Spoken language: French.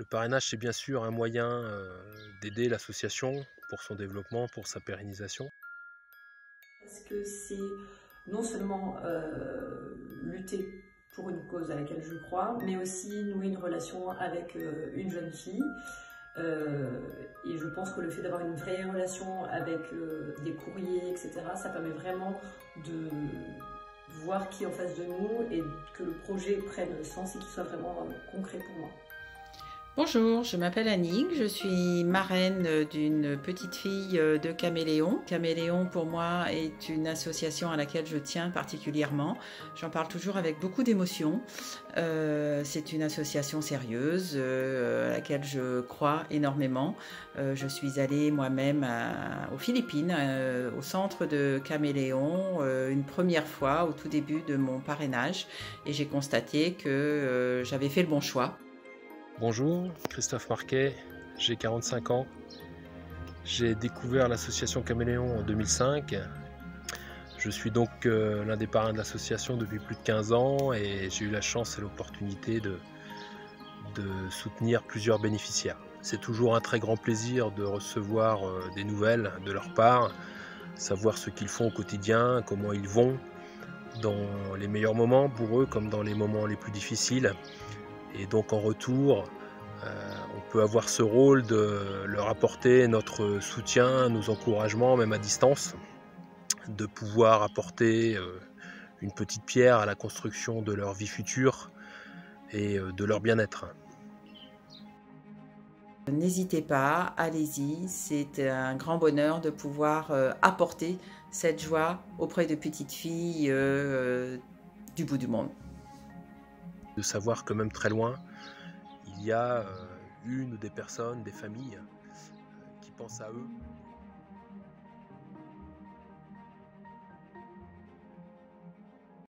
Le parrainage, c'est bien sûr un moyen d'aider l'association pour son développement, pour sa pérennisation. Parce que c'est non seulement lutter pour une cause à laquelle je crois, mais aussi nouer une relation avec une jeune fille. et je pense que le fait d'avoir une vraie relation avec des courriers, etc., ça permet vraiment de voir qui est en face de nous et que le projet prenne sens et qu'il soit vraiment concret pour moi. Bonjour, je m'appelle Annick, je suis marraine d'une petite fille de Caméléon. Caméléon pour moi est une association à laquelle je tiens particulièrement. J'en parle toujours avec beaucoup d'émotion. Euh, c'est une association sérieuse euh, à laquelle je crois énormément. Euh, je suis allée moi-même aux Philippines, au centre de Caméléon, une première fois au tout début de mon parrainage et j'ai constaté que j'avais fait le bon choix. Bonjour, Christophe Marquet, j'ai 45 ans. J'ai découvert l'association Caméléon en 2005. Je suis donc euh, l'un des parrains de l'association depuis plus de 15 ans et j'ai eu la chance et l'opportunité de, soutenir plusieurs bénéficiaires. C'est toujours un très grand plaisir de recevoir euh, des nouvelles de leur part, savoir ce qu'ils font au quotidien, comment ils vont dans les meilleurs moments pour eux comme dans les moments les plus difficiles. Et donc en retour, euh, on peut avoir ce rôle de leur apporter notre soutien, nos encouragements, même à distance, de pouvoir apporter euh, une petite pierre à la construction de leur vie future et euh, de leur bien-être. N'hésitez pas, allez-y, c'est un grand bonheur de pouvoir apporter cette joie auprès de petites filles du bout du monde de savoir que même très loin, il y a euh, une ou des personnes, des familles euh, qui pensent à eux